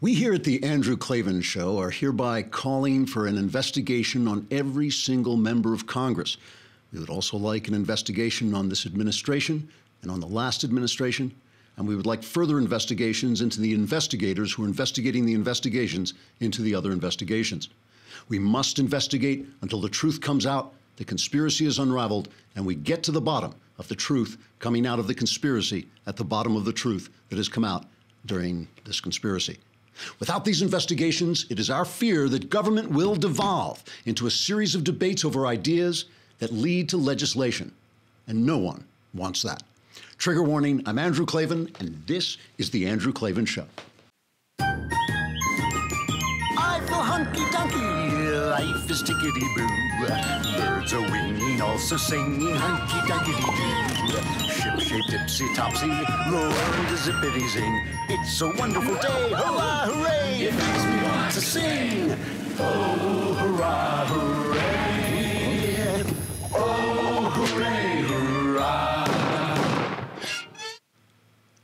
We here at the Andrew Klavan Show are hereby calling for an investigation on every single member of Congress. We would also like an investigation on this administration and on the last administration, and we would like further investigations into the investigators who are investigating the investigations into the other investigations. We must investigate until the truth comes out, the conspiracy is unraveled, and we get to the bottom of the truth coming out of the conspiracy at the bottom of the truth that has come out during this conspiracy. Without these investigations, it is our fear that government will devolve into a series of debates over ideas that lead to legislation. And no one wants that. Trigger warning I'm Andrew Klavan, and this is The Andrew Klavan Show. I feel hunky dunky, life is tickety boo. Birds are winging, also singing hunky dunky doo. Ship shape tipsy topsy, Lord is zippity zing. It's a wonderful day, hurrah, hooray! It makes me want to sing. Oh, hurrah, hooray!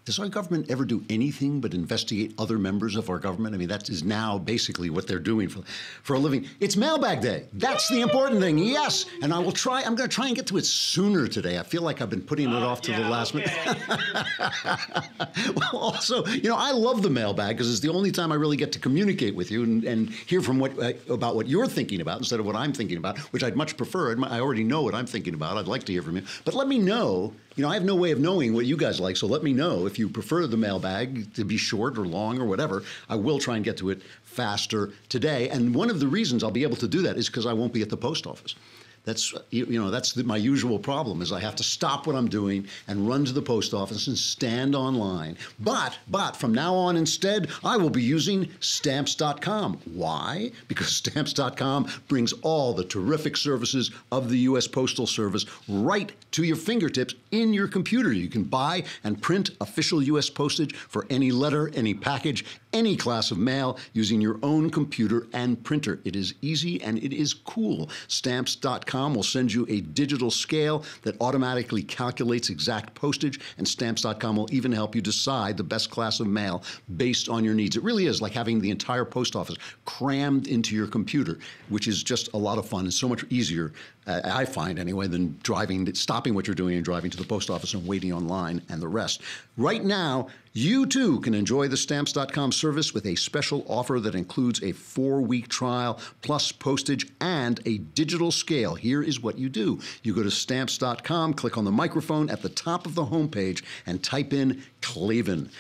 Does our government ever do anything but investigate other members of our government? I mean, that is now basically what they're doing for, for a living. It's mailbag day. That's the important thing. Yes. And I will try, I'm going to try and get to it sooner today. I feel like I've been putting it off to the last minute. well, also, you know, I love the mailbag because it's the only time I really get to communicate with you and, and hear from what uh, about what you're thinking about instead of what I'm thinking about, which I'd much prefer. I already know what I'm thinking about. I'd like to hear from you. But let me know you know, I have no way of knowing what you guys like, so let me know if you prefer the mailbag to be short or long or whatever. I will try and get to it faster today. And one of the reasons I'll be able to do that is because I won't be at the post office. That's you know that's the, my usual problem is I have to stop what I'm doing and run to the post office and stand online. But but from now on instead I will be using stamps.com. Why? Because stamps.com brings all the terrific services of the US Postal Service right to your fingertips in your computer. You can buy and print official US postage for any letter, any package, any class of mail using your own computer and printer. It is easy and it is cool. Stamps.com will send you a digital scale that automatically calculates exact postage, and Stamps.com will even help you decide the best class of mail based on your needs. It really is like having the entire post office crammed into your computer, which is just a lot of fun and so much easier uh, I find anyway, than driving, stopping what you're doing and driving to the post office and waiting online and the rest. Right now, you too can enjoy the stamps.com service with a special offer that includes a four week trial plus postage and a digital scale. Here is what you do you go to stamps.com, click on the microphone at the top of the homepage, and type in Klavan.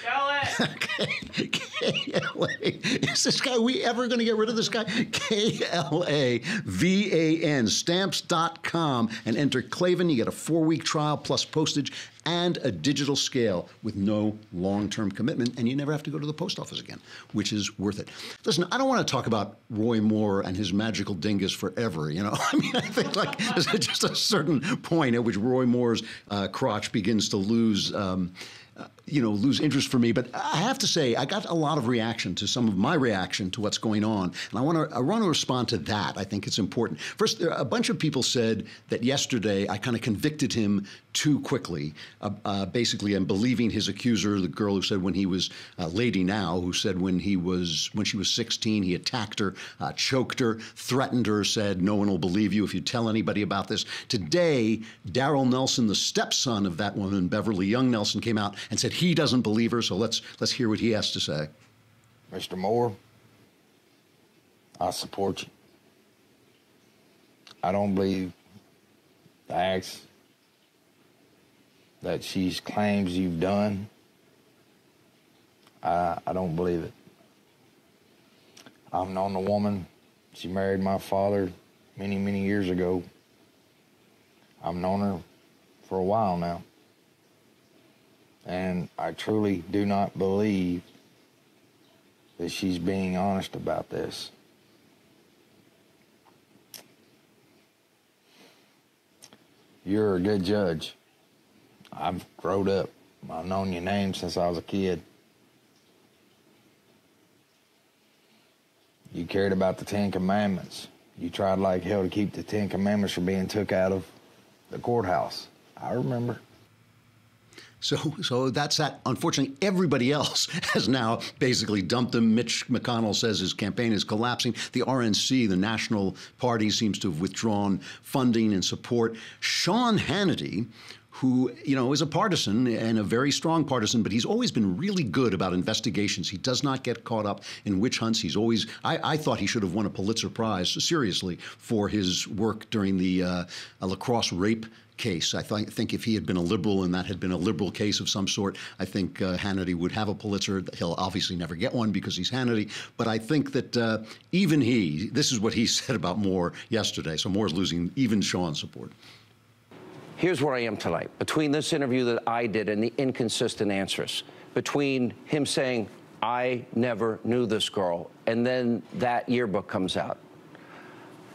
K-L-A. Is this guy, we ever going to get rid of this guy? K-L-A-V-A-N, stamps.com, and enter Klavan. You get a four-week trial plus postage and a digital scale with no long-term commitment, and you never have to go to the post office again, which is worth it. Listen, I don't want to talk about Roy Moore and his magical dingus forever. You know, I mean, I think like there's just a certain point at which Roy Moore's uh, crotch begins to lose. Um, uh, you know, lose interest for me. But I have to say, I got a lot of reaction to some of my reaction to what's going on, and I want to I to respond to that. I think it's important. First, a bunch of people said that yesterday I kind of convicted him too quickly. Uh, uh, basically, I'm believing his accuser, the girl who said when he was uh, lady now, who said when he was when she was 16, he attacked her, uh, choked her, threatened her, said no one will believe you if you tell anybody about this. Today, Darrell Nelson, the stepson of that woman, Beverly Young Nelson, came out and said he doesn't believe her. So let's let's hear what he has to say. Mr. Moore, I support you. I don't believe the acts that she claims you've done. I, I don't believe it. I've known the woman. She married my father many, many years ago. I've known her for a while now. And I truly do not believe that she's being honest about this. You're a good judge. I've grown up. I've known your name since I was a kid. You cared about the Ten Commandments. You tried like hell to keep the Ten Commandments from being took out of the courthouse. I remember. So, so that's that. Unfortunately, everybody else has now basically dumped him. Mitch McConnell says his campaign is collapsing. The RNC, the National Party, seems to have withdrawn funding and support. Sean Hannity, who you know is a partisan and a very strong partisan, but he's always been really good about investigations. He does not get caught up in witch hunts. He's always I, I thought he should have won a Pulitzer Prize seriously for his work during the uh, lacrosse rape case. I th- think if he had been a liberal and that had been a liberal case of some sort, I think uh, Hannity would have a Pulitzer. He'll obviously never get one because he's Hannity. But I think that uh, even he, this is what he said about Moore yesterday. So Moore's losing even Sean's support. Here's where I am tonight. Between this interview that I did and the inconsistent answers, between him saying, I never knew this girl, and then that yearbook comes out.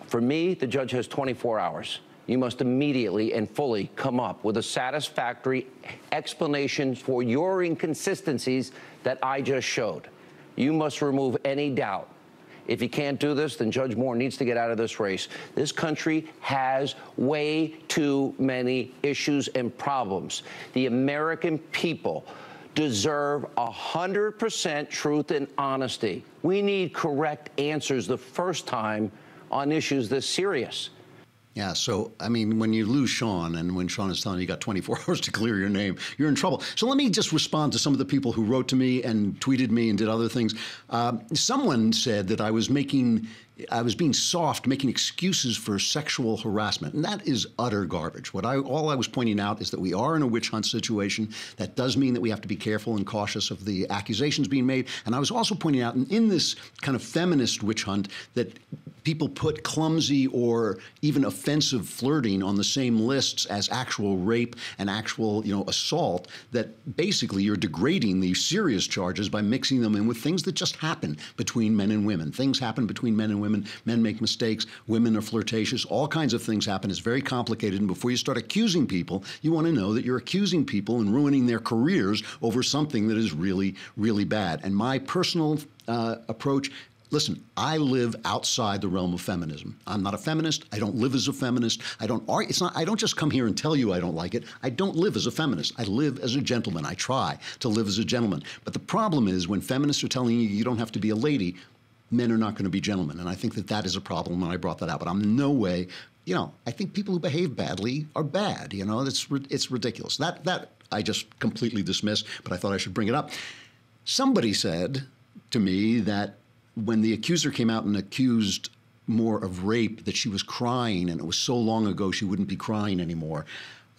For me, the judge has 24 hours. You must immediately and fully come up with a satisfactory explanation for your inconsistencies that I just showed. You must remove any doubt if you can't do this, then Judge Moore needs to get out of this race. This country has way too many issues and problems. The American people deserve 100% truth and honesty. We need correct answers the first time on issues this serious. Yeah, so I mean, when you lose Sean, and when Sean is telling you you got 24 hours to clear your name, you're in trouble. So let me just respond to some of the people who wrote to me and tweeted me and did other things. Um, someone said that I was making I was being soft, making excuses for sexual harassment, and that is utter garbage. What I all I was pointing out is that we are in a witch hunt situation. That does mean that we have to be careful and cautious of the accusations being made. And I was also pointing out in, in this kind of feminist witch hunt that people put clumsy or even offensive flirting on the same lists as actual rape and actual, you know, assault. That basically you're degrading the serious charges by mixing them in with things that just happen between men and women. Things happen between men and women women. Men make mistakes. Women are flirtatious. All kinds of things happen. It's very complicated. And before you start accusing people, you want to know that you're accusing people and ruining their careers over something that is really, really bad. And my personal uh, approach listen, I live outside the realm of feminism. I'm not a feminist. I don't live as a feminist. I don't argue. It's not. I don't just come here and tell you I don't like it. I don't live as a feminist. I live as a gentleman. I try to live as a gentleman. But the problem is when feminists are telling you you don't have to be a lady men are not going to be gentlemen. And I think that that is a problem, and I brought that out. But I'm no way, you know, I think people who behave badly are bad. You know, it's it's ridiculous. That that I just completely dismiss. But I thought I should bring it up. Somebody said to me that when the accuser came out and accused more of rape, that she was crying, and it was so long ago she wouldn't be crying anymore.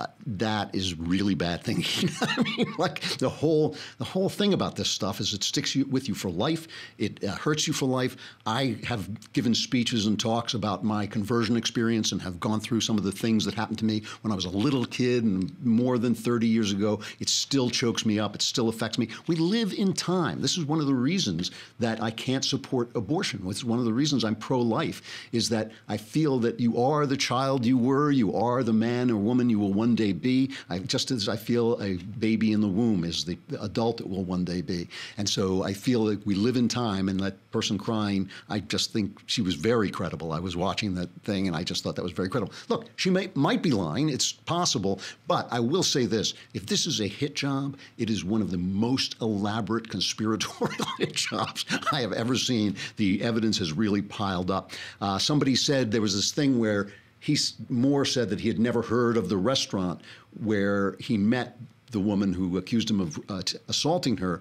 Uh, that is really bad thinking. I mean, like the whole the whole thing about this stuff is it sticks you, with you for life. It uh, hurts you for life. I have given speeches and talks about my conversion experience and have gone through some of the things that happened to me when I was a little kid and more than 30 years ago. It still chokes me up. It still affects me. We live in time. This is one of the reasons that I can't support abortion. It's one of the reasons I'm pro-life is that I feel that you are the child you were. You are the man or woman you will one one day be. I, just as I feel a baby in the womb is the adult it will one day be. And so I feel that we live in time, and that person crying, I just think she was very credible. I was watching that thing, and I just thought that was very credible. Look, she may, might be lying. It's possible. But I will say this if this is a hit job, it is one of the most elaborate conspiratorial hit jobs I have ever seen. The evidence has really piled up. Uh, somebody said there was this thing where he Moore said that he had never heard of the restaurant where he met the woman who accused him of uh, assaulting her,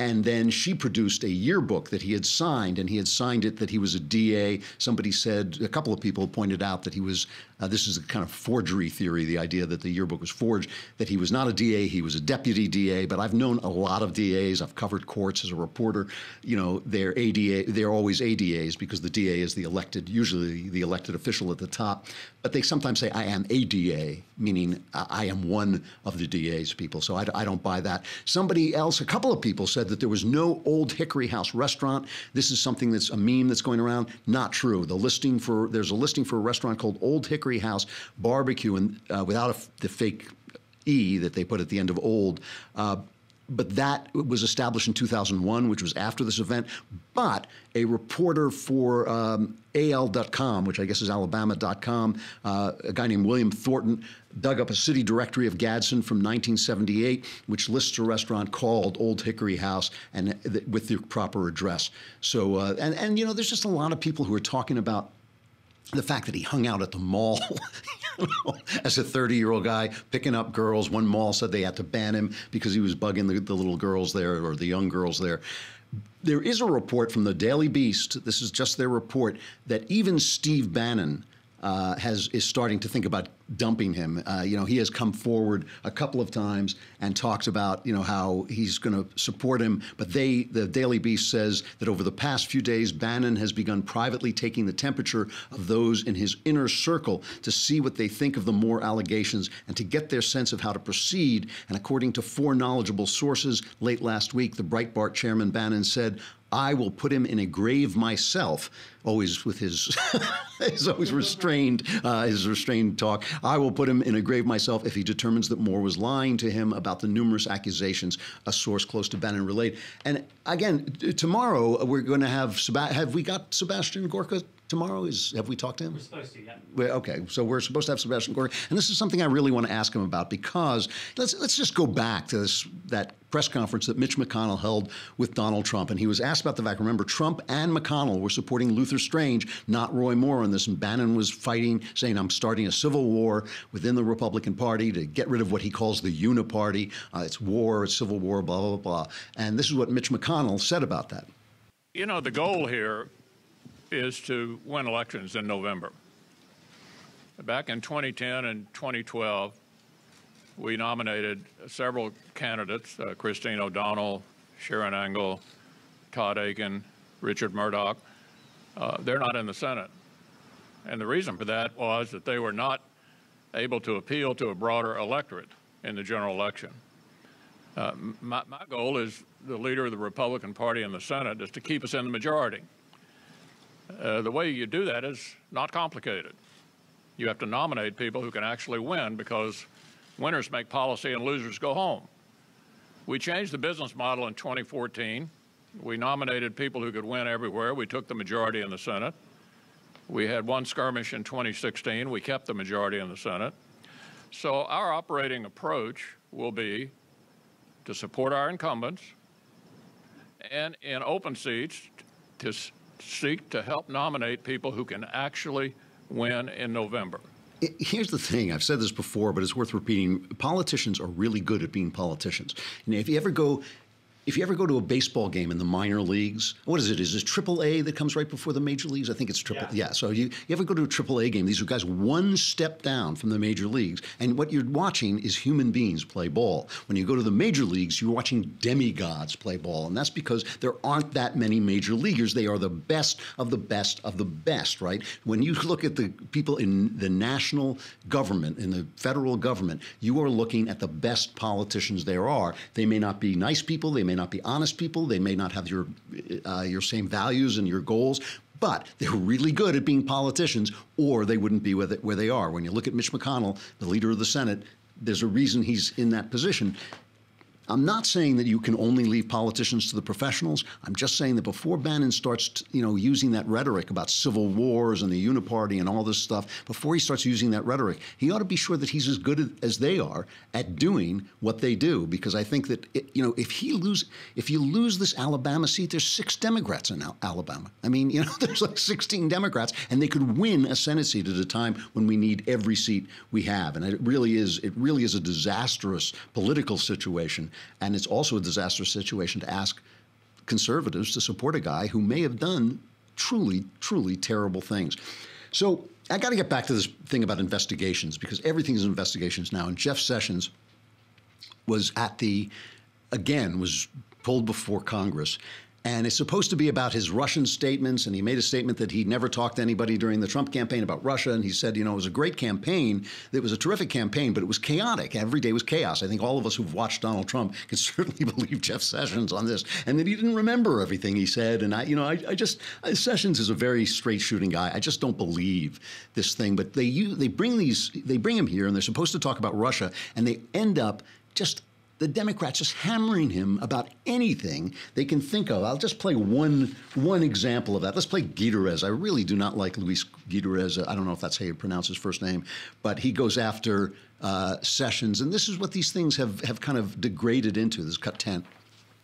and then she produced a yearbook that he had signed, and he had signed it that he was a DA. Somebody said, a couple of people pointed out that he was, uh, this is a kind of forgery theory, the idea that the yearbook was forged, that he was not a DA, he was a deputy DA. But I've known a lot of DAs. I've covered courts as a reporter. You know, they're ADA, they're always ADAs because the DA is the elected, usually the elected official at the top. But they sometimes say, I am a DA, meaning I am one of the DA's people. So I, I don't buy that. Somebody else, a couple of people said that there was no Old Hickory House restaurant. This is something that's a meme that's going around. Not true. The listing for there's a listing for a restaurant called Old Hickory House Barbecue, and uh, without a, the fake e that they put at the end of old. Uh, but that was established in 2001, which was after this event. But a reporter for um, AL.com, which I guess is Alabama.com, uh, a guy named William Thornton, dug up a city directory of Gadsden from 1978, which lists a restaurant called Old Hickory House and th- with the proper address. So, uh, and and you know, there's just a lot of people who are talking about the fact that he hung out at the mall you know, as a 30 year old guy picking up girls. One mall said they had to ban him because he was bugging the, the little girls there or the young girls there. There is a report from the Daily Beast, this is just their report, that even Steve Bannon uh, has is starting to think about dumping him. Uh, you know, he has come forward a couple of times and talks about you know how he's going to support him. But they, the Daily Beast, says that over the past few days, Bannon has begun privately taking the temperature of those in his inner circle to see what they think of the Moore allegations and to get their sense of how to proceed. And according to four knowledgeable sources, late last week, the Breitbart chairman Bannon said. I will put him in a grave myself, always with his, his always restrained, uh, his restrained talk. I will put him in a grave myself if he determines that Moore was lying to him about the numerous accusations a source close to Bannon relayed. And again, t- tomorrow we're going to have, Seba- have we got Sebastian Gorka tomorrow? Is Have we talked to him? We're supposed to, yeah. Okay, so we're supposed to have Sebastian Gorka, and this is something I really want to ask him about because let's let's just go back to this that press conference that Mitch McConnell held with Donald Trump, and he was asked about the fact. Remember, Trump and McConnell were supporting Luther Strange, not Roy Moore, on this, and Bannon was fighting, saying, "I'm starting a civil war within the Republican Party to get rid of what he calls the Uniparty. Uh, it's war, it's civil war, blah blah blah." And this is what Mitch McConnell said about that. You know, the goal here is to win elections in November. Back in 2010 and 2012, we nominated several candidates uh, Christine O'Donnell, Sharon Angle, Todd Akin, Richard Mourdock. Uh, they're not in the Senate. And the reason for that was that they were not able to appeal to a broader electorate in the general election. Uh, my, my goal as the leader of the Republican Party in the Senate is to keep us in the majority. Uh, the way you do that is not complicated. You have to nominate people who can actually win because winners make policy and losers go home. We changed the business model in 2014. We nominated people who could win everywhere. We took the majority in the Senate. We had one skirmish in 2016. We kept the majority in the Senate. So our operating approach will be to support our incumbents and in open seats to seek to help nominate people who can actually win in November. Here's the thing. I've said this before, but it's worth repeating. Politicians are really good at being politicians. And if you ever go, if you ever go to a baseball game in the minor leagues, what is it? Is it Triple A that comes right before the major leagues? I think it's Triple. Yeah. Yeah. So you, you ever go to a Triple A game? These are guys one step down from the major leagues, and what you're watching is human beings play ball. When you go to the major leagues, you're watching demigods play ball, and that's because there aren't that many major leaguers. They are the best of the best of the best, right? When you look at the people in the national government, in the federal government, you are looking at the best politicians there are. They may not be nice people, they may not be honest people, they may not have your uh, your same values and your goals, but they're really good at being politicians, or they wouldn't be where they, where they are. When you look at Mitch McConnell, the leader of the Senate, there's a reason he's in that position. I'm not saying that you can only leave politicians to the professionals. I'm just saying that before Bannon starts, you know, using that rhetoric about civil wars and the uniparty and all this stuff, before he starts using that rhetoric, he ought to be sure that he's as good as they are at doing what they do. Because I think that, it, you know, if he lose, if you lose this Alabama seat, there's six Democrats in Al- Alabama. I mean, you know, there's like 16 Democrats, and they could win a Senate seat at a time when we need every seat we have. And it really is, it really is a disastrous political situation, and it's also a disastrous situation to ask conservatives to support a guy who may have done truly, truly terrible things. So I got to get back to this thing about investigations because everything is investigations now. And Jeff Sessions was at the, again, was pulled before Congress. And it's supposed to be about his Russian statements. And he made a statement that he never talked to anybody during the Trump campaign about Russia. And he said, you know, it was a great campaign. It was a terrific campaign, but it was chaotic. Every day was chaos. I think all of us who've watched Donald Trump can certainly believe Jeff Sessions on this. And that he didn't remember everything he said. And I, you know, I, I just, I, Sessions is a very straight shooting guy. I just don't believe this thing. But they, use, they bring these, they bring him here and they're supposed to talk about Russia. And they end up just the Democrats just hammering him about anything they can think of. I'll just play one one example of that. Let's play Gutierrez. I really do not like Luis Gutierrez. I don't know if that's how you pronounce his first name, but he goes after uh, Sessions, and this is what these things have have kind of degraded into. This is cut ten.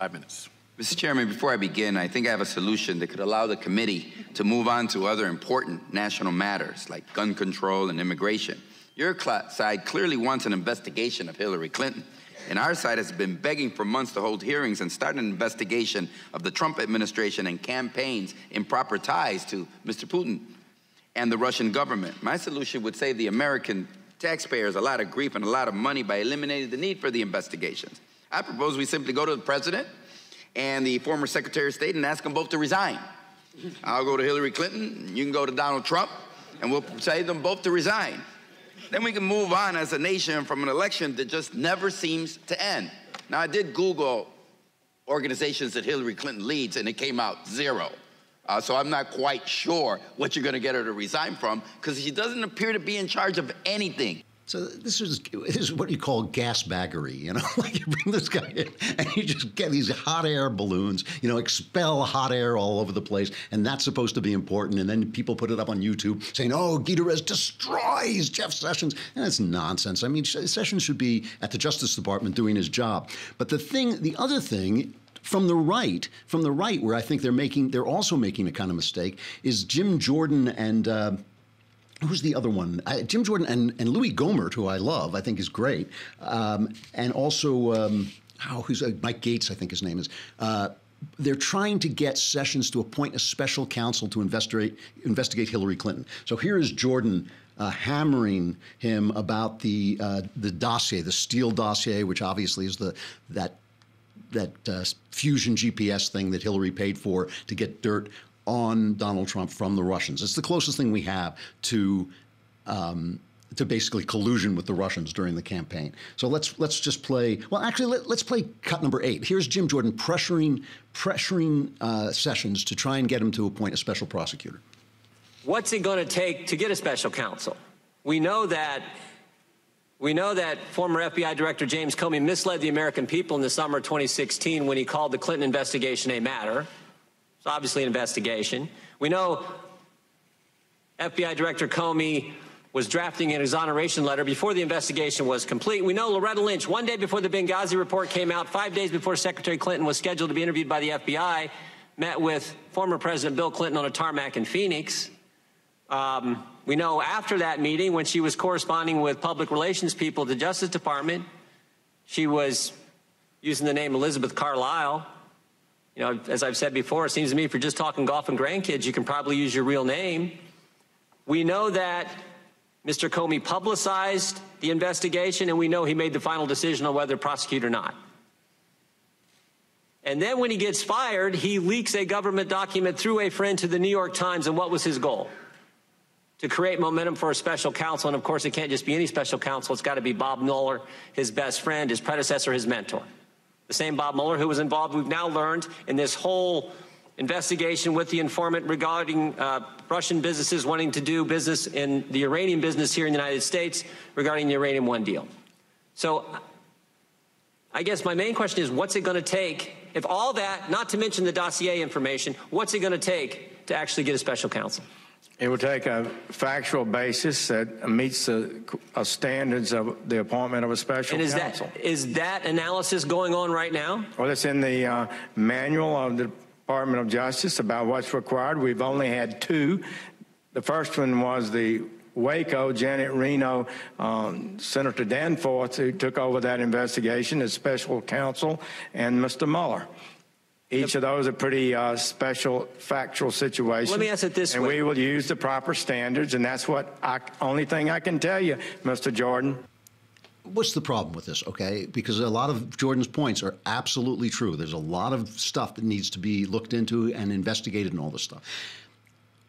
Five minutes. Mr. Chairman, before I begin, I think I have a solution that could allow the committee to move on to other important national matters like gun control and immigration. Your cl- side clearly wants an investigation of Hillary Clinton, and our side has been begging for months to hold hearings and start an investigation of the Trump administration and campaign's improper ties to Mr. Putin and the Russian government. My solution would save the American taxpayers a lot of grief and a lot of money by eliminating the need for the investigations. I propose we simply go to the president and the former Secretary of State and ask them both to resign. I'll go to Hillary Clinton, you can go to Donald Trump, and we'll say them both to resign. Then we can move on as a nation from an election that just never seems to end. Now, I did Google organizations that Hillary Clinton leads, and it came out zero. Uh, so I'm not quite sure what you're going to get her to resign from because she doesn't appear to be in charge of anything. So this is this is what you call gasbaggery, you know. like you bring this guy in and you just get these hot air balloons, you know, expel hot air all over the place, and that's supposed to be important. And then people put it up on YouTube saying, "Oh, Gutierrez destroys Jeff Sessions," and that's nonsense. I mean, Sessions should be at the Justice Department doing his job. But the thing, the other thing from the right, from the right, where I think they're making, they're also making a kind of mistake, is Jim Jordan and. Uh, who's the other one? I, Jim Jordan and, and Louis Gohmert, who I love, I think is great, um, and also um, oh, who's uh, Mike Gaetz, I think his name is. Uh, they're trying to get Sessions to appoint a special counsel to investigate investigate Hillary Clinton. So here is Jordan. Uh, hammering him about the uh, the dossier, the Steele dossier, which obviously is the that that uh, fusion GPS thing that Hillary paid for to get dirt on Donald Trump from the Russians. It's the closest thing we have to um, to basically collusion with the Russians during the campaign. So let's let's just play. Well, actually, let, us play cut number eight. Here's Jim Jordan pressuring pressuring uh, Sessions to try and get him to appoint a special prosecutor. What's it going to take to get a special counsel? We know that. We know that former FBI Director James Comey misled the American people in the summer of 2016 when he called the Clinton investigation a matter. It's obviously an investigation. We know FBI Director Comey was drafting an exoneration letter before the investigation was complete. We know Loretta Lynch, one day before the Benghazi report came out, five days before Secretary Clinton was scheduled to be interviewed by the FBI, met with former President Bill Clinton on a tarmac in Phoenix. Um, we know after that meeting, when she was corresponding with public relations people at the Justice Department, she was using the name Elizabeth Carlisle you know, as I've said before, it seems to me if you're just talking golf and grandkids, you can probably use your real name. We know that Mr. Comey publicized the investigation, and we know he made the final decision on whether to prosecute or not. And then when he gets fired, he leaks a government document through a friend to the New York Times. And what was his goal? To create momentum for a special counsel. And of course, it can't just be any special counsel. It's got to be Bob Mueller, his best friend, his predecessor, his mentor. The same Bob Mueller who was involved, we've now learned, in this whole investigation with the informant regarding uh, Russian businesses wanting to do business in the uranium business here in the United States regarding the Uranium One deal. So I guess my main question is what's it going to take, if all that, not to mention the dossier information, what's it going to take to actually get a special counsel? It would take a factual basis that meets the uh, standards of the appointment of a special and is counsel. That, is that analysis going on right now? Well, it's in the uh, manual of the Department of Justice about what's required. We've only had two. The first one was the Waco, Janet Reno, um, Senator Danforth, who took over that investigation as special counsel, and Mr. Mueller. Each of those are pretty uh, special factual situations. Let me ask it this and way. And we will use the proper standards, and that's what I, only thing I can tell you, Mr. Jordan. What's the problem with this, okay? Because a lot of Jordan's points are absolutely true. There's a lot of stuff that needs to be looked into and investigated and all this stuff.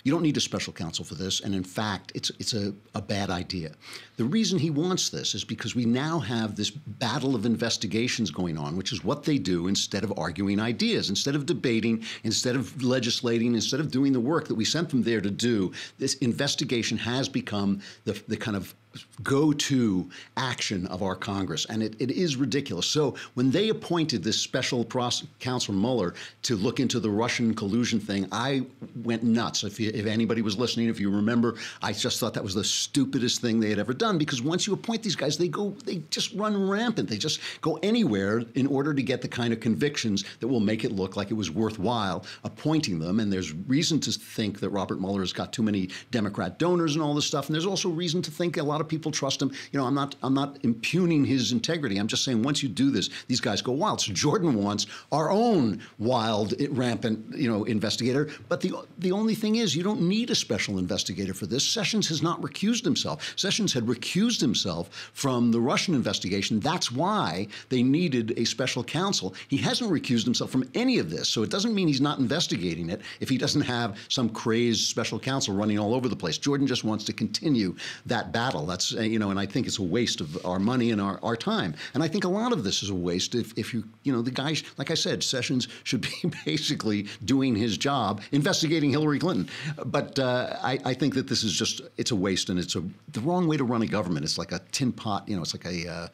You don't need a special counsel for this, and in fact, it's it's a, a bad idea. The reason he wants this is because we now have this battle of investigations going on, which is what they do instead of arguing ideas, instead of debating, instead of legislating, instead of doing the work that we sent them there to do. This investigation has become the, the kind of go-to action of our Congress, and it, it is ridiculous. So when they appointed this special pros- counsel Mueller to look into the Russian collusion thing, I went nuts. If, you, if anybody was listening, if you remember, I just thought that was the stupidest thing they had ever done because once you appoint these guys, they go, they just run rampant. They just go anywhere in order to get the kind of convictions that will make it look like it was worthwhile appointing them. And there's reason to think that Robert Mueller has got too many Democrat donors and all this stuff. And there's also reason to think a lot of people trust him. You know, I'm not I'm not impugning his integrity. I'm just saying once you do this, these guys go wild. So Jordan wants our own wild, eh, rampant, you know, investigator. But the the only thing is, you don't need a special investigator for this. Sessions has not recused himself. Sessions had recused himself from the Russian investigation. That's why they needed a special counsel. He hasn't recused himself from any of this. So it doesn't mean he's not investigating it if he doesn't have some crazed special counsel running all over the place. Jordan just wants to continue that battle. That's uh, you know, and I think it's a waste of our money and our, our time. And I think a lot of this is a waste if, if you you know the guy like I said, Sessions should be basically doing his job investigating Hillary Clinton. But uh, I, I, think that this is just it's a waste and it's a the wrong way to run a government. It's like a tin pot. You know, it's like a uh,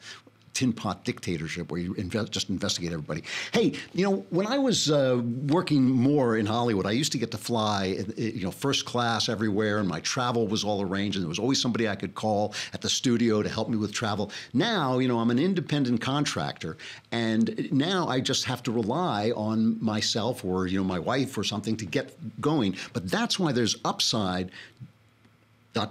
tin pot dictatorship where you just investigate everybody. Hey, you know, when I was uh, working more in Hollywood, I used to get to fly, uh, you know, first class everywhere, and my travel was all arranged, and there was always somebody I could call at the studio to help me with travel. Now, you know, I'm an independent contractor, and now I just have to rely on myself or you know my wife or something to get going. But that's why there's upside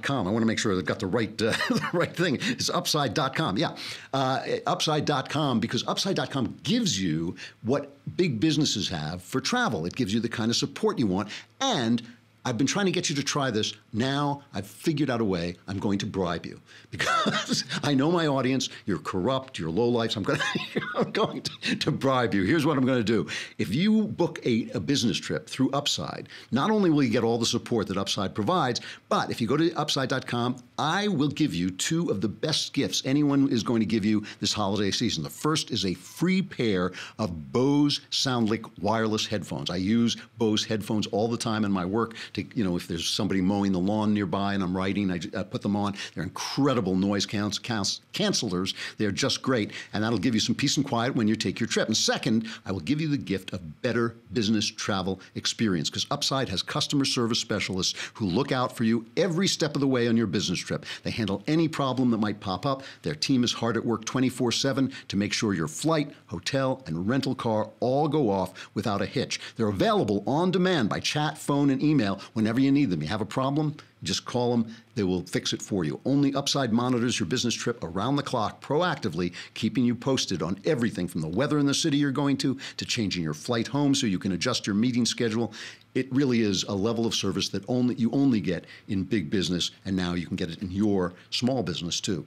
com. I want to make sure I've got the right uh, the right thing. It's upside.com. Yeah. Uh, upside.com because upside.com gives you what big businesses have for travel. It gives you the kind of support you want and I've been trying to get you to try this. Now I've figured out a way. I'm going to bribe you because I know my audience. You're corrupt. You're low life. I'm going, to, I'm going to, to, bribe you. Here's what I'm going to do. If you book a, a business trip through Upside, not only will you get all the support that Upside provides, but if you go to upside.com, I will give you two of the best gifts anyone is going to give you this holiday season. The first is a free pair of Bose SoundLink wireless headphones. I use Bose headphones all the time in my work to, you know, if there's somebody mowing the lawn nearby and I'm writing, I, I put them on. They're incredible noise counts, counts, cancelers. They're just great. And that'll give you some peace and quiet when you take your trip. And second, I will give you the gift of better business travel experience because Upside has customer service specialists who look out for you every step of the way on your business trip. They handle any problem that might pop up. Their team is hard at work 24 7 to make sure your flight, hotel, and rental car all go off without a hitch. They're available on demand by chat, phone, and email whenever you need them. You have a problem, just call them, they will fix it for you. Only Upside monitors your business trip around the clock proactively, keeping you posted on everything from the weather in the city you're going to to changing your flight home so you can adjust your meeting schedule. It really is a level of service that only you only get in big business and now you can get it in your small business too.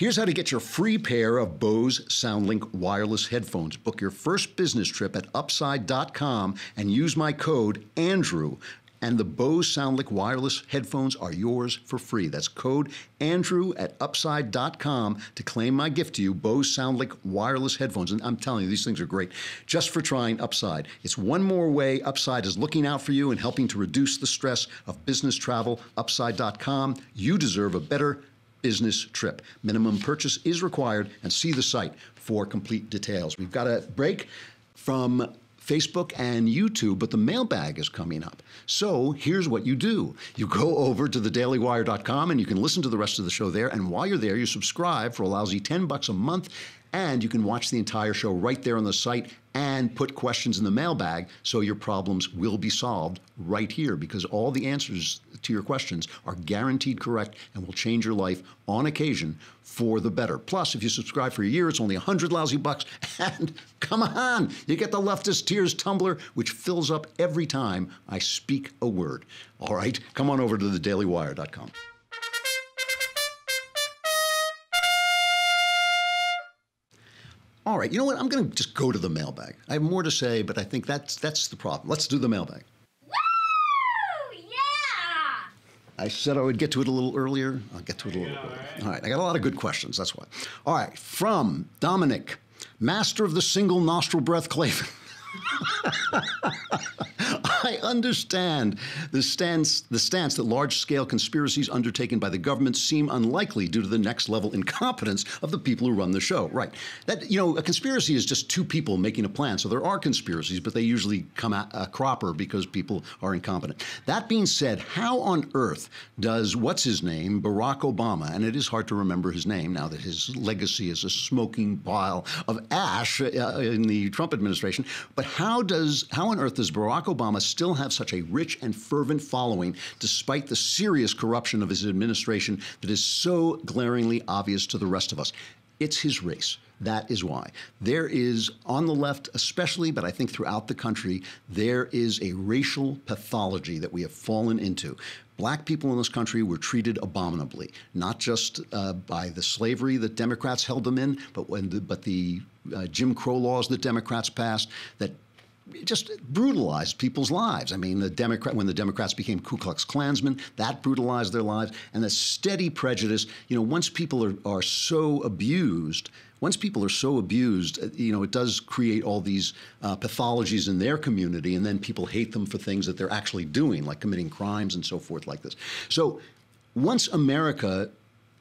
Here's how to get your free pair of Bose SoundLink wireless headphones. Book your first business trip at upside.com and use my code Andrew and the Bose SoundLink wireless headphones are yours for free. That's code Andrew at upside.com to claim my gift to you, Bose SoundLink wireless headphones. And I'm telling you, these things are great just for trying Upside. It's one more way Upside is looking out for you and helping to reduce the stress of business travel. Upside.com. You deserve a better business trip. Minimum purchase is required, and see the site for complete details. We've got a break from Facebook and YouTube, but the mailbag is coming up. So here's what you do you go over to thedailywire.com and you can listen to the rest of the show there. And while you're there, you subscribe for a lousy 10 bucks a month. And you can watch the entire show right there on the site and put questions in the mailbag so your problems will be solved right here because all the answers to your questions are guaranteed correct and will change your life on occasion for the better. Plus, if you subscribe for a year, it's only 100 lousy bucks. And come on, you get the Leftist Tears tumbler, which fills up every time I speak a word. All right, come on over to thedailywire.com. All right, you know what? I'm going to just go to the mailbag. I have more to say, but I think that's that's the problem. Let's do the mailbag. Woo! Yeah! I said I would get to it a little earlier. I'll get to it a little earlier. All right, I got a lot of good questions. That's why. All right, from Dominic, master of the single nostril breath, Klavan. I understand the stance, the stance that large scale conspiracies undertaken by the government seem unlikely due to the next level incompetence of the people who run the show. Right. That, you know, a conspiracy is just two people making a plan. So there are conspiracies, but they usually come a, a cropper because people are incompetent. That being said, how on earth does what's his name, Barack Obama, and it is hard to remember his name now that his legacy is a smoking pile of ash uh, in the Trump administration, but how does, how on earth does Barack Obama still have such a rich and fervent following despite the serious corruption of his administration that is so glaringly obvious to the rest of us? It's his race. That is why. There is, on the left especially, but I think throughout the country, there is a racial pathology that we have fallen into. Black people in this country were treated abominably, not just uh, by the slavery that Democrats held them in, but when the, but the uh, Jim Crow laws that Democrats passed that just brutalized people's lives. I mean, the Democrat when the Democrats became Ku Klux Klansmen, that brutalized their lives, and the steady prejudice. You know, once people are, are so abused, once people are so abused, uh, you know, it does create all these uh, pathologies in their community, and then people hate them for things that they're actually doing, like committing crimes and so forth, like this. So, once America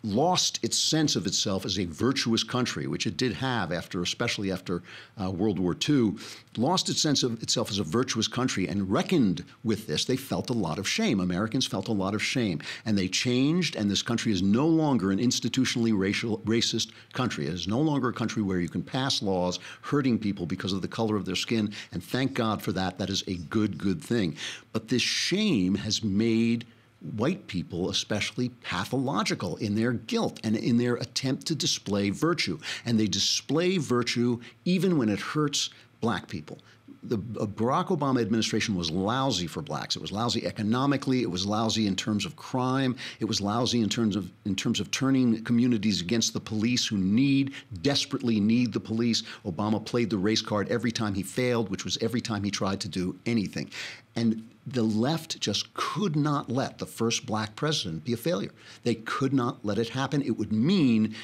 lost its sense of itself as a virtuous country, which it did have after, especially after uh, World War II, lost its sense of itself as a virtuous country and reckoned with this. They felt a lot of shame. Americans felt a lot of shame, and they changed. And this country is no longer an institutionally racial, racist country. It is no longer a country where you can pass laws hurting people because of the color of their skin. And thank God for that. That is a good, good thing. But this shame has made white people, especially pathological in their guilt and in their attempt to display virtue. And they display virtue even when it hurts black people. The uh, Barack Obama administration was lousy for blacks. It was lousy economically. It was lousy in terms of crime. It was lousy in terms of in terms of turning communities against the police who need desperately need the police. Obama played the race card every time he failed, which was every time he tried to do anything. And the left just could not let the first black president be a failure. They could not let it happen. It would mean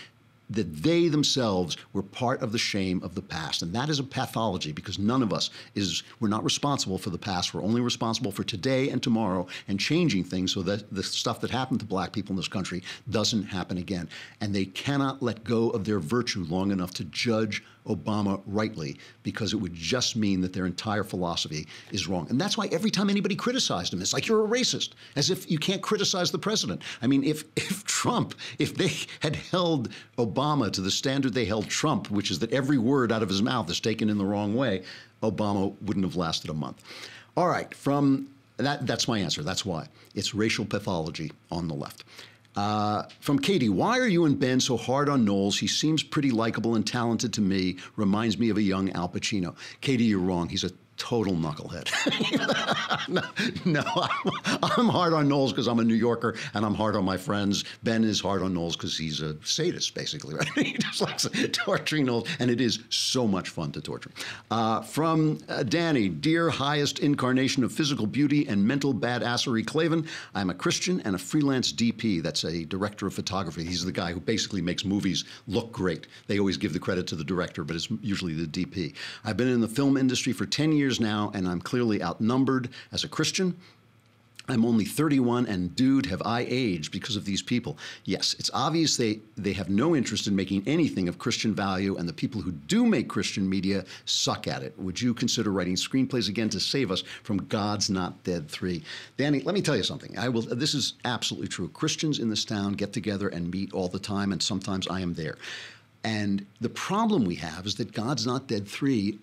that they themselves were part of the shame of the past. And that is a pathology because none of us is, we're not responsible for the past. We're only responsible for today and tomorrow and changing things so that the stuff that happened to black people in this country doesn't happen again. And they cannot let go of their virtue long enough to judge Obama rightly because it would just mean that their entire philosophy is wrong. And that's why every time anybody criticized him, it's like you're a racist, as if you can't criticize the president. I mean, if, if Trump, if they had held Obama to the standard they held Trump, which is that every word out of his mouth is taken in the wrong way, Obama wouldn't have lasted a month. All right, from that, that's my answer. That's why. It's racial pathology on the left. Uh, from Katie, why are you and Ben so hard on Knowles? He seems pretty likable and talented to me. Reminds me of a young Al Pacino. Katie, you're wrong. He's a total knucklehead. no, no I'm, I'm, hard on Knowles because I'm a New Yorker and I'm hard on my friends. Ben is hard on Knowles because he's a sadist, basically, right? he just likes torturing Knowles, and it is so much fun to torture. Uh, from uh, Danny, dear highest incarnation of physical beauty and mental badassery, Klavan, I'm a Christian and a freelance DP. That's a director of photography. He's the guy who basically makes movies look great. They always give the credit to the director, but it's usually the DP. I've been in the film industry for 10 years years now, and I'm clearly outnumbered as a Christian. I'm only 31, and dude, have I aged because of these people. Yes, it's obvious they, they have no interest in making anything of Christian value, and the people who do make Christian media suck at it. Would you consider writing screenplays again to save us from God's Not Dead 3? Danny, let me tell you something. I will. This is absolutely true. Christians in this town get together and meet all the time, and sometimes I am there. And the problem we have is that God's Not Dead 3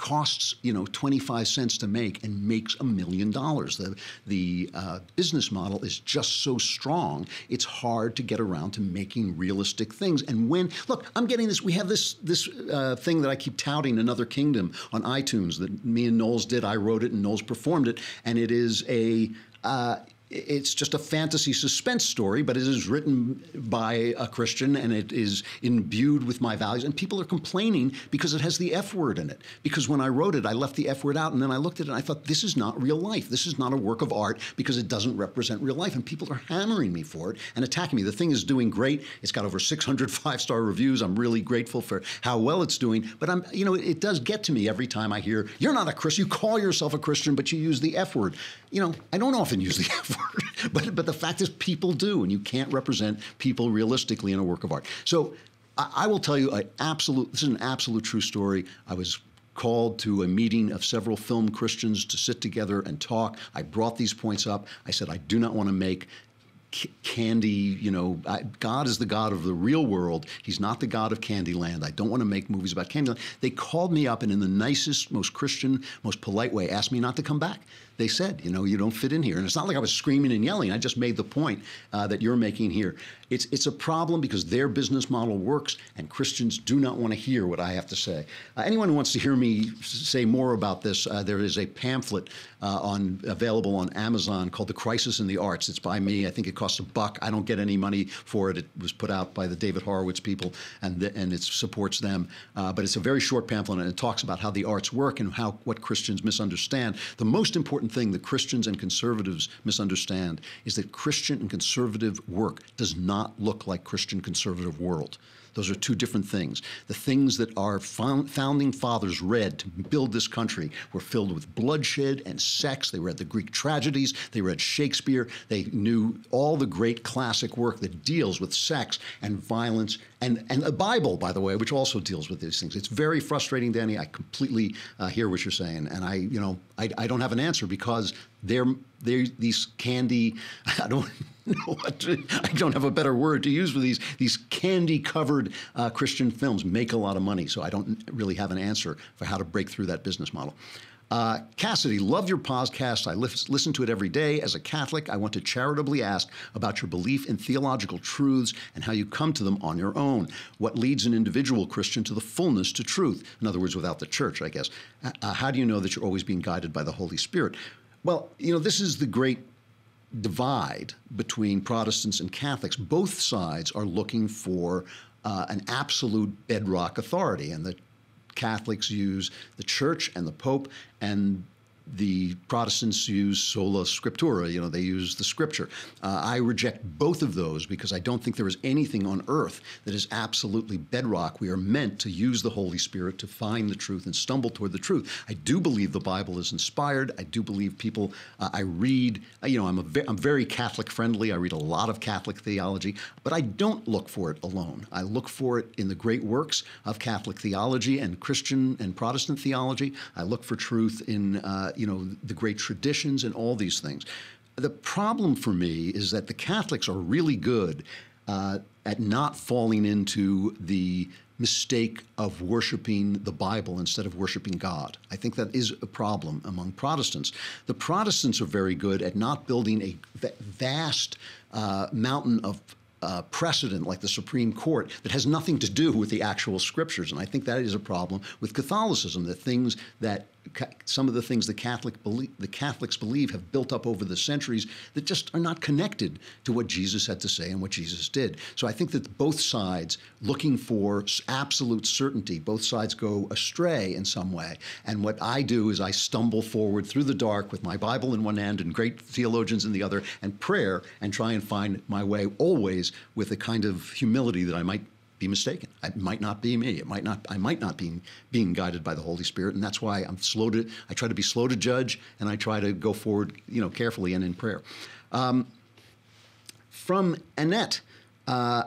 costs you know 25 cents to make and makes a million dollars. The the uh, business model is just so strong. It's hard to get around to making realistic things. And when look, I'm getting this. We have this this uh, thing that I keep touting, Another Kingdom, on iTunes that me and Knowles did. I wrote it and Knowles performed it, and it is a uh, it's just a fantasy suspense story, but it is written by a Christian and it is imbued with my values. And people are complaining because it has the F word in it. Because when I wrote it, I left the F word out, and then I looked at it and I thought, this is not real life. This is not a work of art because it doesn't represent real life. And people are hammering me for it and attacking me. The thing is doing great. It's got over 600 five star reviews. I'm really grateful for how well it's doing. But I'm, you know, it does get to me every time I hear, you're not a Christian. You call yourself a Christian, but you use the F word. You know, I don't often use the F word, but, but the fact is, people do, and you can't represent people realistically in a work of art. So I, I will tell you, a absolute. This is an absolute true story. I was called to a meeting of several film Christians to sit together and talk. I brought these points up. I said, I do not want to make candy, you know, I, God is the God of the real world. He's not the God of Candyland. I don't want to make movies about Candyland. They called me up and, in the nicest, most Christian, most polite way, asked me not to come back they said, you know, you don't fit in here. And it's not like I was screaming and yelling. I just made the point uh, that you're making here. It's, it's a problem because their business model works, and Christians do not want to hear what I have to say. Uh, anyone who wants to hear me say more about this, uh, there is a pamphlet uh, on available on Amazon called "The Crisis in the Arts." It's by me. I think it costs a buck. I don't get any money for it. It was put out by the David Horowitz people, and the, and it supports them. Uh, but it's a very short pamphlet, and it talks about how the arts work and how what Christians misunderstand. The most important thing that Christians and conservatives misunderstand is that Christian and conservative work does not look like Christian conservative world. Those are two different things. The things that our founding fathers read to build this country were filled with bloodshed and sex. They read the Greek tragedies, they read Shakespeare, they knew all the great classic work that deals with sex and violence and, and the Bible, by the way, which also deals with these things. It's very frustrating, Danny. I completely uh, hear what you're saying, and I, you know, I, I don't have an answer because they're they're these candy. I don't what to, I don't have a better word to use for these these candy covered uh, Christian films make a lot of money. So I don't really have an answer for how to break through that business model. Uh, Cassidy, love your podcast. I listen to it every day. As a Catholic, I want to charitably ask about your belief in theological truths and how you come to them on your own. What leads an individual Christian to the fullness to truth? In other words, without the church, I guess. Uh, uh how do you know that you're always being guided by the Holy Spirit? Well, you know, this is the great divide between Protestants and Catholics. Both sides are looking for uh, an absolute bedrock authority, and the Catholics use the church and the Pope, and the Protestants use sola scriptura, you know, they use the scripture. Uh, I reject both of those because I don't think there is anything on earth that is absolutely bedrock. We are meant to use the Holy Spirit to find the truth and stumble toward the truth. I do believe the Bible is inspired. I do believe people, uh, I read, uh, you know, I'm, a ve- I'm very Catholic friendly. I read a lot of Catholic theology, but I don't look for it alone. I look for it in the great works of Catholic theology and Christian and Protestant theology. I look for truth in, uh, you know, the great traditions and all these things. The problem for me is that the Catholics are really good uh, at not falling into the mistake of worshiping the Bible instead of worshiping God. I think that is a problem among Protestants. The Protestants are very good at not building a vast uh, mountain of uh, precedent like the Supreme Court that has nothing to do with the actual scriptures. And I think that is a problem with Catholicism, that things that some of the things the Catholic the Catholics believe have built up over the centuries that just are not connected to what Jesus had to say and what Jesus did. So I think that both sides, looking for absolute certainty, both sides go astray in some way. And what I do is I stumble forward through the dark with my Bible in one hand and great theologians in the other, and prayer, and try and find my way always with a kind of humility that I might be mistaken. It might not be me. It might not. I might not be being guided by the Holy Spirit, and that's why I'm slow to. I try to be slow to judge, and I try to go forward, you know, carefully and in prayer. Um, from Annette. Uh,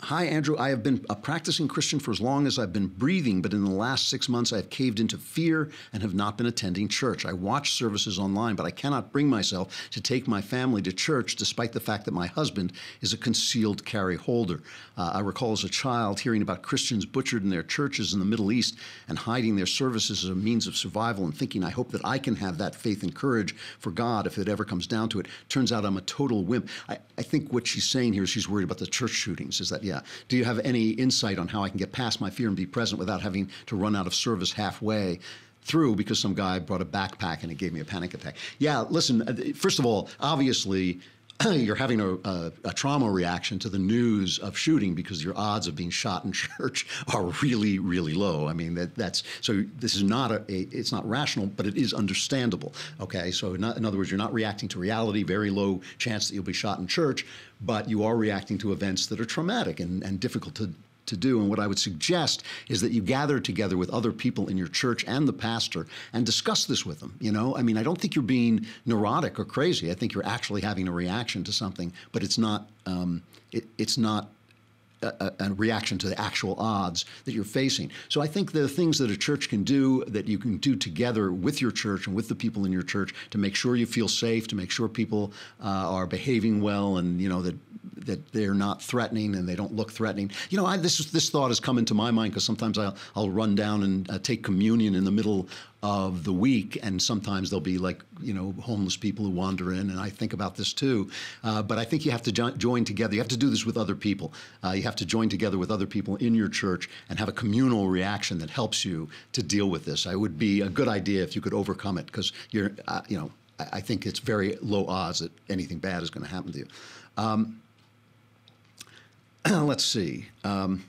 Hi, Andrew. I have been a practicing Christian for as long as I've been breathing, but in the last six months I have caved into fear and have not been attending church. I watch services online, but I cannot bring myself to take my family to church despite the fact that my husband is a concealed carry holder. Uh, I recall as a child hearing about Christians butchered in their churches in the Middle East and hiding their services as a means of survival and thinking, I hope that I can have that faith and courage for God if it ever comes down to it. Turns out I'm a total wimp. I, I think what she's saying here is she's worried about the church shootings. Is that yeah. Do you have any insight on how I can get past my fear and be present without having to run out of service halfway? through because some guy brought a backpack and it gave me a panic attack. Yeah, listen, uh, first of all, obviously, you're having a, a, a, trauma reaction to the news of shooting because your odds of being shot in church are really, really low. I mean, that, that's so. This is not a, a, It's not rational, but it is understandable. Okay, so not, in other words, you're not reacting to reality. Very low chance that you'll be shot in church, but you are reacting to events that are traumatic and, and difficult to to do. And what I would suggest is that you gather together with other people in your church and the pastor and discuss this with them. You know, I mean, I don't think you're being neurotic or crazy. I think you're actually having a reaction to something, but it's not. Um, it, it's not a, a, reaction to the actual odds that you're facing. So I think the things that a church can do that you can do together with your church and with the people in your church to make sure you feel safe, to make sure people uh, are behaving well, and you know that that they're not threatening and they don't look threatening. You know, I, this this thought has come into my mind because sometimes I'll, I'll run down and uh, take communion in the middle of the week, and sometimes there'll be like you know homeless people who wander in, and I think about this too. Uh, but I think you have to jo- join together. You have to do this with other people. Uh, you have to join together with other people in your church and have a communal reaction that helps you to deal with this. I would be a good idea if you could overcome it because you're uh, you know I, I, think it's very low odds that anything bad is going to happen to you. Um, let's see. Um,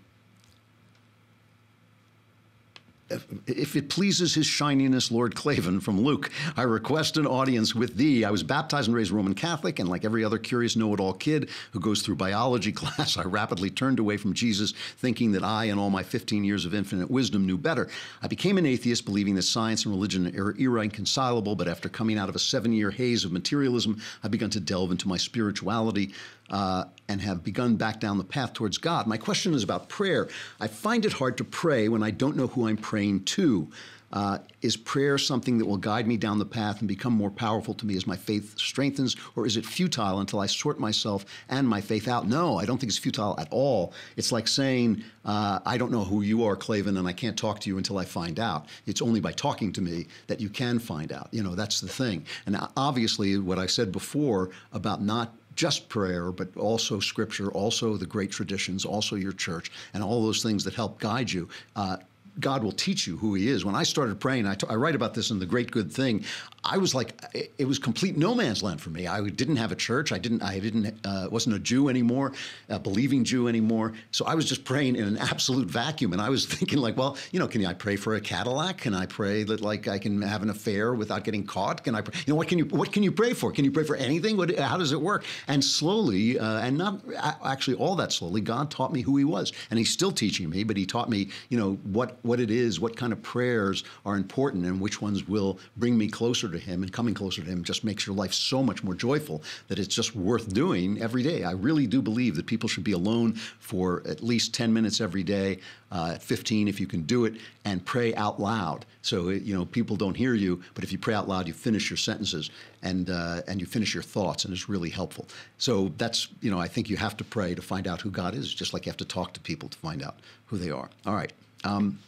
if it pleases his shininess, Lord Klavan from Luke, I request an audience with thee. I was baptized and raised Roman Catholic, and like every other curious know it all kid who goes through biology class, I rapidly turned away from Jesus, thinking that I and all my 15 years of infinite wisdom knew better. I became an atheist, believing that science and religion are irreconcilable, but after coming out of a seven year haze of materialism, I've begun to delve into my spirituality uh, and have begun back down the path towards God. My question is about prayer. I find it hard to pray when I don't know who I'm praying to. Uh, is prayer something that will guide me down the path and become more powerful to me as my faith strengthens, or is it futile until I sort myself and my faith out? No, I don't think it's futile at all. It's like saying, uh, I don't know who you are, Klavan, and I can't talk to you until I find out. It's only by talking to me that you can find out. You know, that's the thing. And obviously, what I said before about not just prayer, but also scripture, also the great traditions, also your church, and all those things that help guide you. Uh, God will teach you who He is. When I started praying, I, t- I write about this in the Great Good Thing. I was like, it was complete no man's land for me. I didn't have a church. I didn't. I didn't. Uh, wasn't a Jew anymore, a believing Jew anymore. So I was just praying in an absolute vacuum. And I was thinking, like, well, you know, can I pray for a Cadillac? Can I pray that like I can have an affair without getting caught? Can I? Pray? You know, what can you what can you pray for? Can you pray for anything? What, how does it work? And slowly, uh, and not actually all that slowly, God taught me who He was, and He's still teaching me. But He taught me, you know, what what it is, what kind of prayers are important, and which ones will bring me closer to Him. And coming closer to Him just makes your life so much more joyful that it's just worth doing every day. I really do believe that people should be alone for at least 10 minutes every day, uh, 15 if you can do it, and pray out loud. So you know people don't hear you, but if you pray out loud, you finish your sentences and uh, and you finish your thoughts, and it's really helpful. So that's you know I think you have to pray to find out who God is, just like you have to talk to people to find out who they are. All right. Um,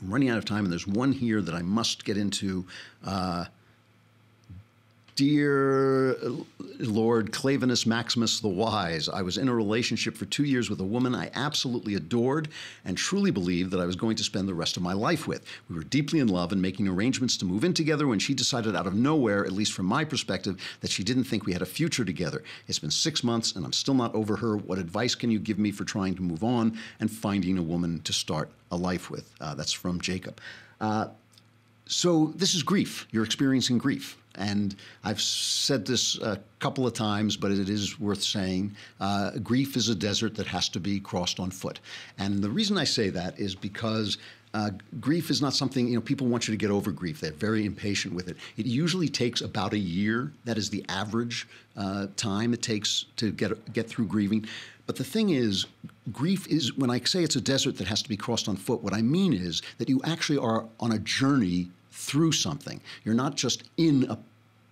I'm running out of time, and there's one here that I must get into. Uh, Dear Lord Clavinus Maximus the Wise, I was in a relationship for two years with a woman I absolutely adored and truly believed that I was going to spend the rest of my life with. We were deeply in love and making arrangements to move in together when she decided out of nowhere, at least from my perspective, that she didn't think we had a future together. It's been six months and I'm still not over her. What advice can you give me for trying to move on and finding a woman to start a life with? Uh, that's from Jacob. Uh, so, this is grief. You're experiencing grief. And I've said this a couple of times, but it is worth saying uh, grief is a desert that has to be crossed on foot. And the reason I say that is because uh, grief is not something, you know, people want you to get over grief. They're very impatient with it. It usually takes about a year. That is the average uh, time it takes to get, get through grieving. But the thing is, grief is, when I say it's a desert that has to be crossed on foot, what I mean is that you actually are on a journey through something. You're not just in a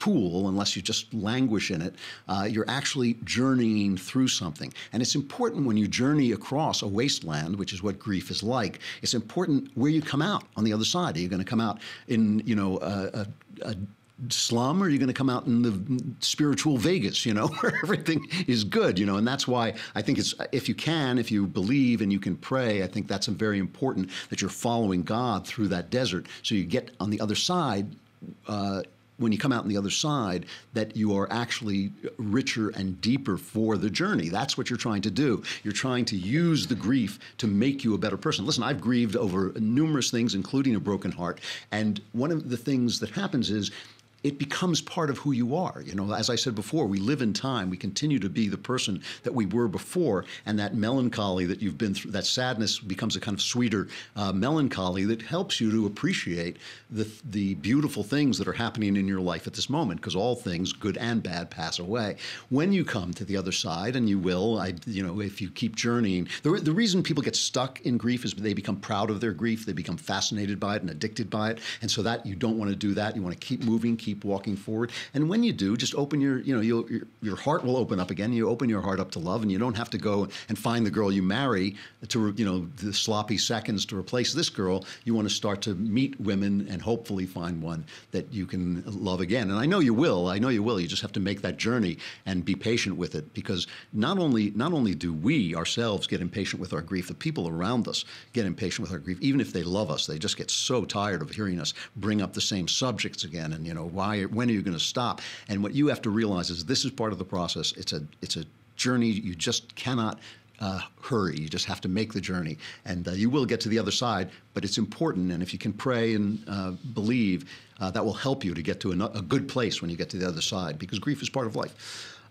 pool unless you just languish in it. Uh, you're actually journeying through something. And it's important when you journey across a wasteland, which is what grief is like, it's important where you come out on the other side. Are you going to come out in, you know, a, a, a slum or are you going to come out in the spiritual Vegas, you know, where everything is good, you know? And that's why I think it's, if you can, if you believe and you can pray, I think that's very important that you're following God through that desert. So you get on the other side. Uh, when you come out on the other side, that you are actually richer and deeper for the journey. That's what you're trying to do. You're trying to use the grief to make you a better person. Listen, I've grieved over numerous things, including a broken heart. And one of the things that happens is it becomes part of who you are. You know, as I said before, we live in time. We continue to be the person that we were before, and that melancholy that you've been through, that sadness becomes a kind of sweeter uh, melancholy that helps you to appreciate the the beautiful things that are happening in your life at this moment. Because all things, good and bad, pass away. When you come to the other side, and you will, I, you know, if you keep journeying, the the reason people get stuck in grief is they become proud of their grief. They become fascinated by it and addicted by it, and so that you don't want to do that. You want to keep moving, keep keep walking forward. And when you do, just open your, you know, your, your heart will open up again. You open your heart up to love, and you don't have to go and find the girl you marry to, you know, the sloppy seconds to replace this girl. You want to start to meet women and hopefully find one that you can love again. And I know you will. I know you will. You just have to make that journey and be patient with it because not only not only do we ourselves get impatient with our grief, the people around us get impatient with our grief. Even if they love us, they just get so tired of hearing us bring up the same subjects again. And you know, why? When are you going to stop? And what you have to realize is this is part of the process. It's a it's a journey you just cannot uh, hurry. You just have to make the journey, and uh, you will get to the other side. But it's important, and if you can pray and uh, believe, uh, that will help you to get to a, a, good place when you get to the other side. Because grief is part of life.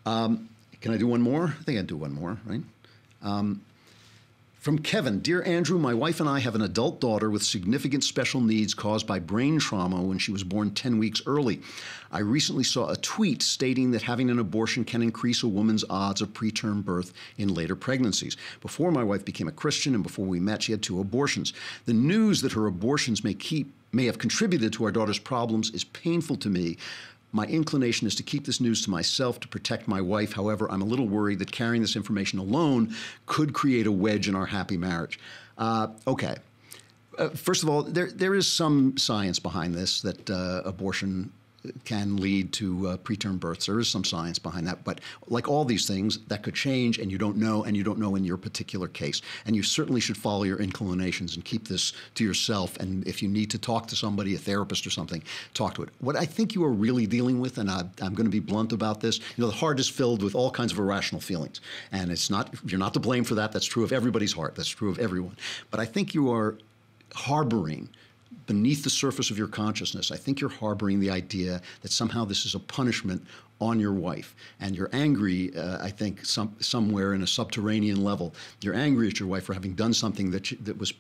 Um, can I do one more? I think I do one more, right? Um, from Kevin Dear Andrew, my wife and I have an adult daughter with significant special needs caused by brain trauma when she was born 10 weeks early. I recently saw a tweet stating that having an abortion can increase a woman's odds of preterm birth in later pregnancies. Before my wife became a Christian and before we met, she had two abortions. The news that her abortions may keep may have contributed to our daughter's problems is painful to me, my inclination is to keep this news to myself to protect my wife. However, I'm a little worried that carrying this information alone could create a wedge in our happy marriage. Uh, okay. Uh, first of all, there, there is some science behind this that uh, abortion can lead to uh, preterm births. There is some science behind that, but like all these things, that could change, and you don't know, and you don't know in your particular case. And you certainly should follow your inclinations and keep this to yourself. And if you need to talk to somebody, a therapist or something, talk to it. What I think you are really dealing with, and I, am going to be blunt about this, you know, the heart is filled with all kinds of irrational feelings, and it's not you're not to blame for that. That's true of everybody's heart. That's true of everyone. But I think you are harboring beneath the surface of your consciousness, I think you're harboring the idea that somehow this is a punishment on your wife. And you're angry, uh, I think, some, somewhere in a subterranean level. You're angry at your wife for having done something that, you, that was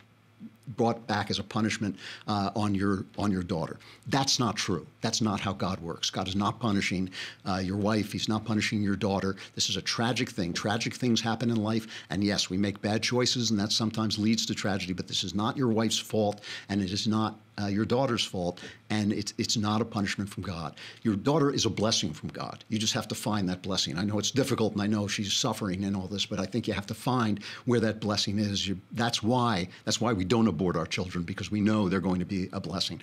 brought back as a punishment uh, on your on your daughter. That's not true. That's not how God works. God is not punishing uh, your wife. He's not punishing your daughter. This is a tragic thing. Tragic things happen in life, and yes, we make bad choices, and that sometimes leads to tragedy. But this is not your wife's fault, and it is not uh, your daughter's fault, and it's it's not a punishment from God. Your daughter is a blessing from God. You just have to find that blessing. I know it's difficult, and I know she's suffering and all this, but I think you have to find where that blessing is. You, that's why that's why we don't abort our children because we know they're going to be a blessing.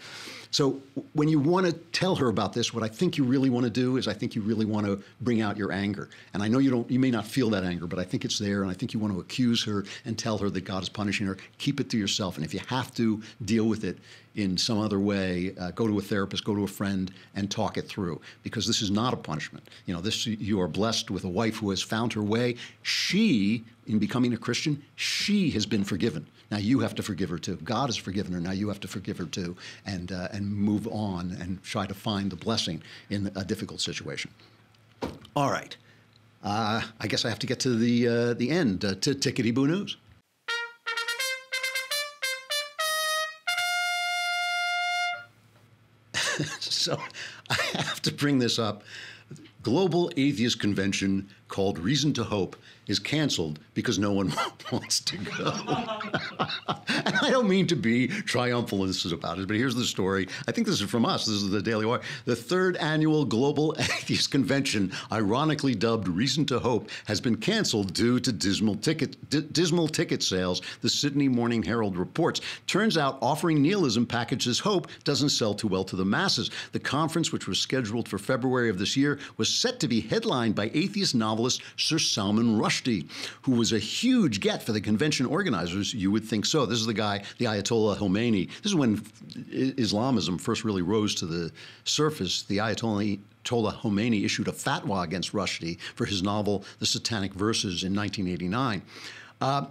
So when you want to tell her about this, what I think you really want to do is I think you really want to bring out your anger. And I know you don't, you may not feel that anger, but I think it's there, and I think you want to accuse her and tell her that God is punishing her. Keep it to yourself, and if you have to deal with it in some other way, uh, go to a therapist, go to a friend, and talk it through. Because this is not a punishment. You know, this you are blessed with a wife who has found her way. She, in becoming a Christian, she has been forgiven. Now you have to forgive her too. God has forgiven her. Now you have to forgive her too, and uh, and move on and try to find the blessing in a difficult situation. All right. Uh, I guess I have to get to the uh, the end uh, to tickety boo news. so I have to bring this up. Global atheist convention called Reason to Hope is canceled because no one wants to go. and I don't mean to be triumphalist about it, but here's the story. I think this is from us. This is the Daily Wire. The third annual Global Atheist Convention, ironically dubbed Reason to Hope, has been canceled due to dismal ticket dismal ticket sales. The Sydney Morning Herald reports. Turns out offering nihilism packages hope doesn't sell too well to the masses. The conference, which was scheduled for February of this year, was set to be headlined by atheist novelist Sir Salman Rushdie, who was a huge get for the convention organizers. You would think so. This is the guy, the Ayatollah Khomeini. This is when Islamism first really rose to the surface. The Ayatollah Khomeini issued a fatwa against Rushdie for his novel The Satanic Verses in 1989. Uh,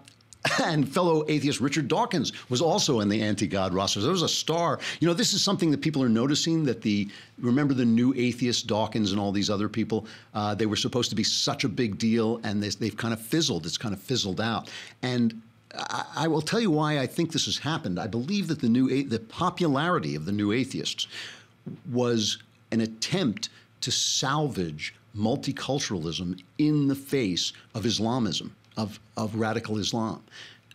and fellow atheist Richard Dawkins was also in the anti-God roster. There was a star. You know, this is something that people are noticing. That the remember the new atheist Dawkins and all these other people. Uh, they were supposed to be such a big deal, and they, they've kind of fizzled. It's kind of fizzled out. And I, I will tell you why I think this has happened. I believe that the new the popularity of the new atheists was an attempt to salvage multiculturalism in the face of Islamism, of, of radical Islam.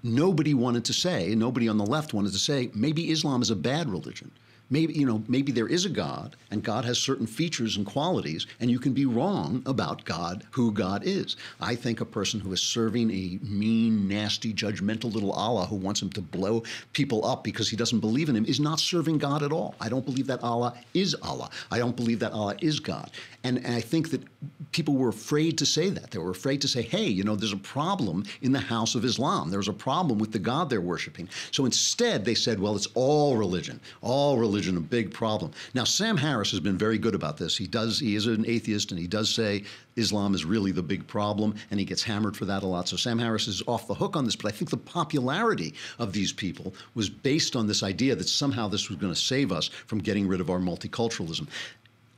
Nobody wanted to say, nobody on the left wanted to say, maybe Islam is a bad religion. Maybe, you know, maybe there is a God and God has certain features and qualities, and you can be wrong about God, who God is. I think a person who is serving a mean, nasty, judgmental little Allah who wants him to blow people up because he doesn't believe in him is not serving God at all. I don't believe that Allah is Allah. I don't believe that Allah is God. And, and I think that people were afraid to say that. They were afraid to say, hey, you know, there's a problem in the house of Islam. There's a problem with the God they're worshiping. So instead, they said, well, it's all religion, all religion, a big problem. Now, Sam Harris has been very good about this. He does, he is an atheist, and he does say Islam is really the big problem, and he gets hammered for that a lot. So Sam Harris is off the hook on this, but I think the popularity of these people was based on this idea that somehow this was going to save us from getting rid of our multiculturalism.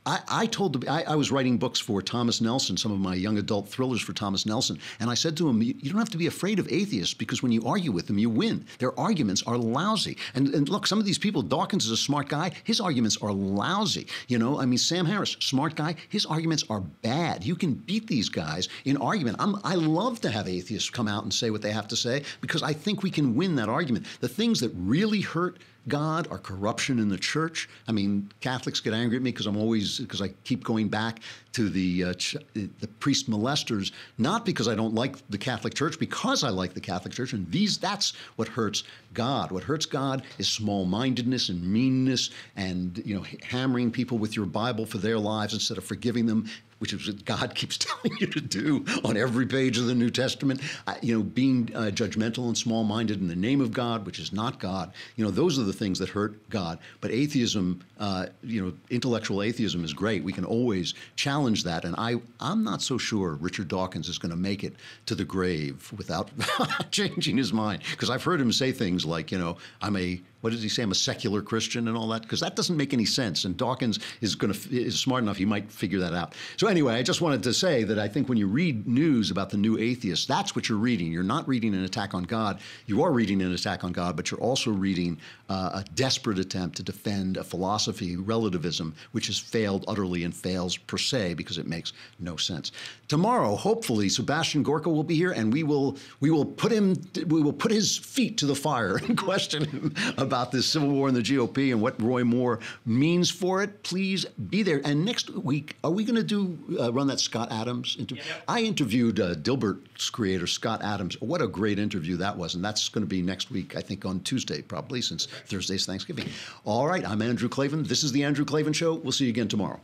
I, I, told the, I, I, was writing books for Thomas Nelson, some of my young adult thrillers for Thomas Nelson, and I said to him, "You, you don't have to be afraid of atheists because when you argue with them, you win. Their arguments are lousy. And, and look, some of these people, Dawkins is a smart guy. His arguments are lousy. You know, I mean, Sam Harris, smart guy. His arguments are bad. You can beat these guys in argument. I'm, I love to have atheists come out and say what they have to say because I think we can win that argument. The things that really hurt God or corruption in the church. I mean, Catholics get angry at me because I'm always because I keep going back to the uh, ch- the priest molesters, not because I don't like the Catholic Church, because I like the Catholic Church, and these that's what hurts God. What hurts God is small-mindedness and meanness, and you know, hammering people with your Bible for their lives instead of forgiving them which is what God keeps telling you to do on every page of the New Testament. You know, being uh, judgmental and small-minded in the name of God, which is not God. You know, those are the things that hurt God. But atheism, uh, you know, intellectual atheism is great. We can always challenge that, and I, I'm not so sure Richard Dawkins is going to make it to the grave without changing his mind. Because I've heard him say things like, you know, I'm a what does he say? I'm a secular Christian and all that because that doesn't make any sense. And Dawkins is going to is smart enough; he might figure that out. So anyway, I just wanted to say that I think when you read news about the new atheists, that's what you're reading. You're not reading an attack on God. You are reading an attack on God, but you're also reading uh, a desperate attempt to defend a philosophy, relativism, which has failed utterly and fails per se because it makes no sense. Tomorrow, hopefully, Sebastian Gorka will be here, and we will we will put him we will put his feet to the fire and question him about about this civil war in the GOP and what Roy Moore means for it, please be there. And next week, are we going to do uh, run that Scott Adams interview? Yeah, I interviewed uh, Dilbert's creator, Scott Adams. What a great interview that was. And that's going to be next week, I think, on Tuesday, probably, since Thursday's Thanksgiving. All right, I'm Andrew Klavan. This is The Andrew Klavan Show. We'll see you again tomorrow.